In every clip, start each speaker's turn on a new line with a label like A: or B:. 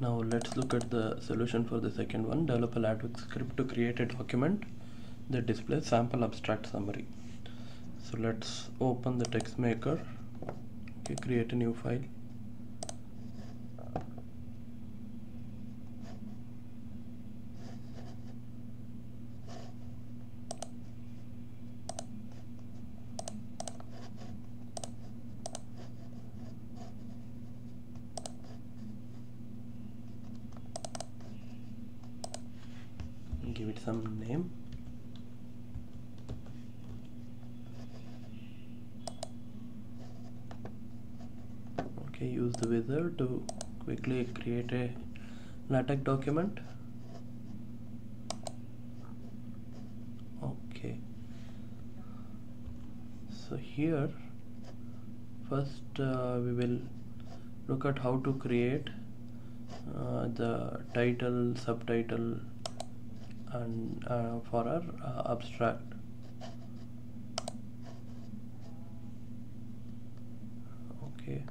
A: now let's look at the solution for the second one. Develop a LaTeX script to create a document that displays sample abstract summary. So let's open the Texmaker. Okay create a new file give it some name. Okay use the wizard to quickly create a latex document. Okay. So here first uh, we will look at how to create uh, the title subtitle and uh, for our uh, abstract. Okay.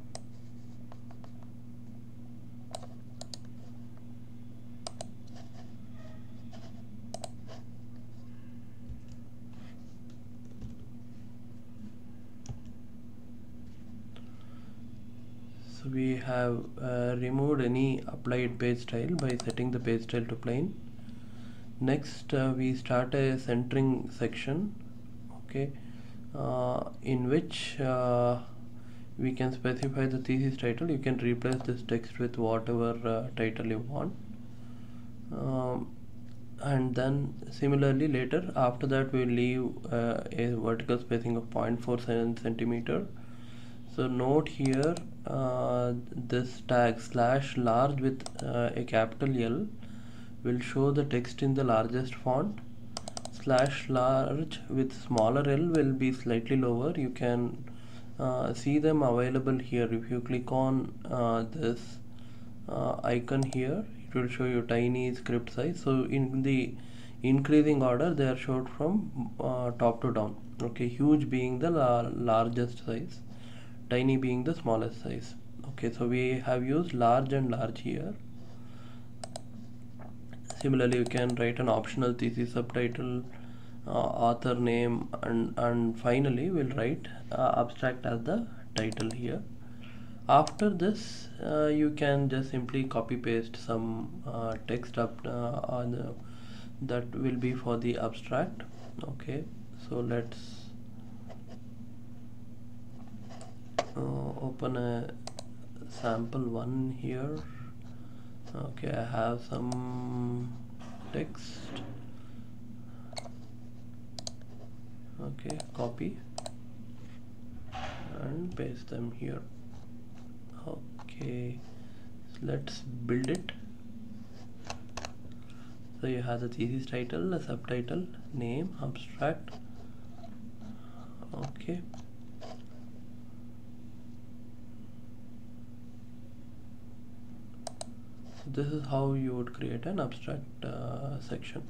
A: So we have uh, removed any applied page style by setting the page style to plain next uh, we start a centering section okay uh, in which uh, we can specify the thesis title. You can replace this text with whatever uh, title you want. Um, and then similarly later after that we leave uh, a vertical spacing of 0.4 centimeter. So note here uh, this tag slash large with a capital L will show the text in the largest font. Slash large with smaller L will be slightly lower. You can uh, see them available here. If you click on uh, this uh, icon here it will show you tiny script size. So in the increasing order they are showed from uh, top to down. Okay huge being the la largest size tiny being the smallest size. Okay so we have used large and large here similarly you can write an optional thesis subtitle uh, author name and and finally we'll write uh, abstract as the title here. After this uh, you can just simply copy paste some uh, text up uh, the, that will be for the abstract. Okay so let's uh, open a sample one here okay I have some text. Okay copy. And paste them here. Okay so let's build it. So you have the thesis title the subtitle name abstract. Okay this is how you would create an abstract uh, section